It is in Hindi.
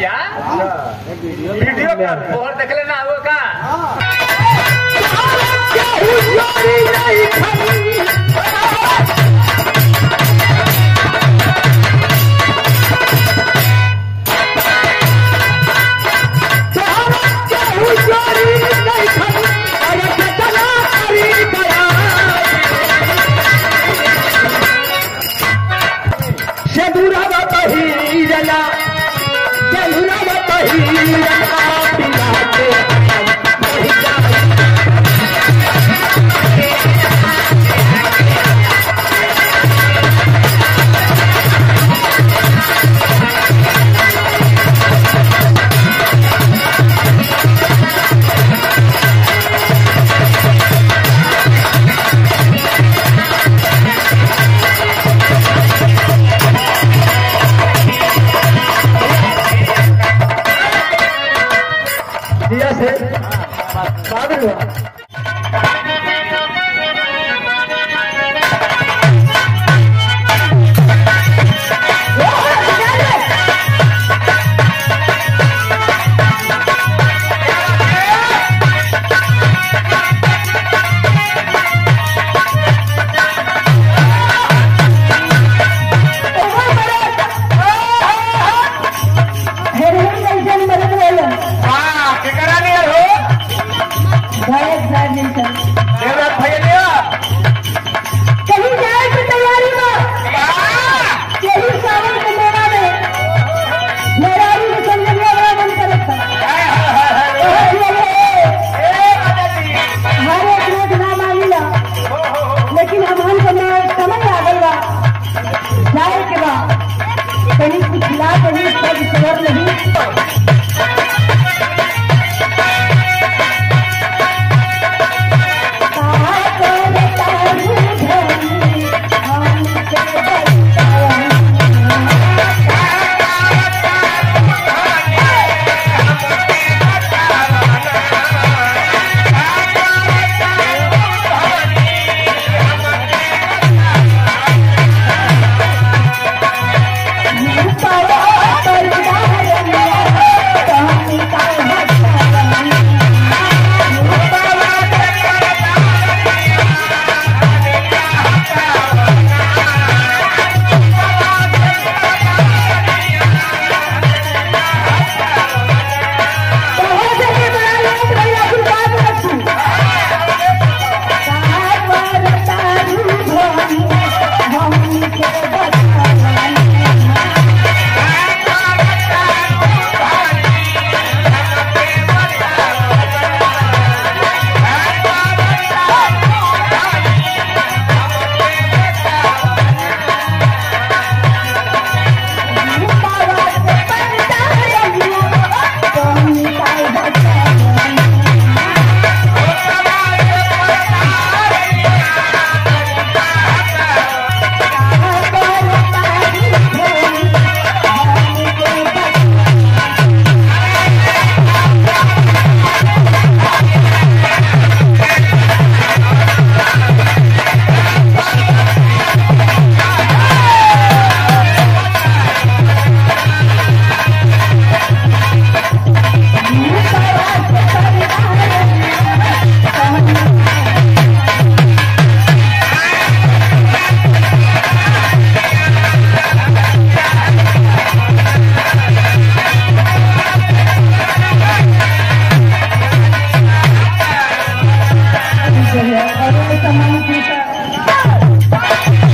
भैया वीडियो बहुत देख लेना होगा दिया से हाँ, हाँ, बाद हुआ। सीता